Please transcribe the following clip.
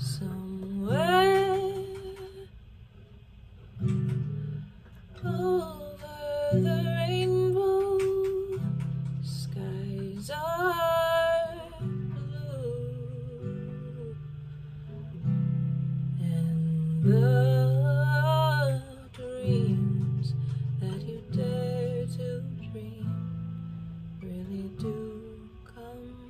somewhere over the rainbow skies are blue. And the dreams that you dare to dream really do come